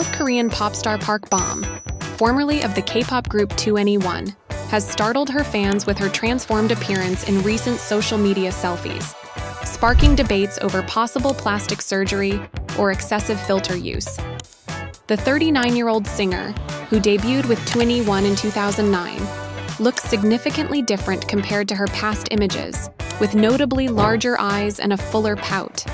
South Korean pop star Park Bom, formerly of the K-pop group 2NE1, has startled her fans with her transformed appearance in recent social media selfies, sparking debates over possible plastic surgery or excessive filter use. The 39-year-old singer, who debuted with 2NE1 in 2009, looks significantly different compared to her past images, with notably larger eyes and a fuller pout.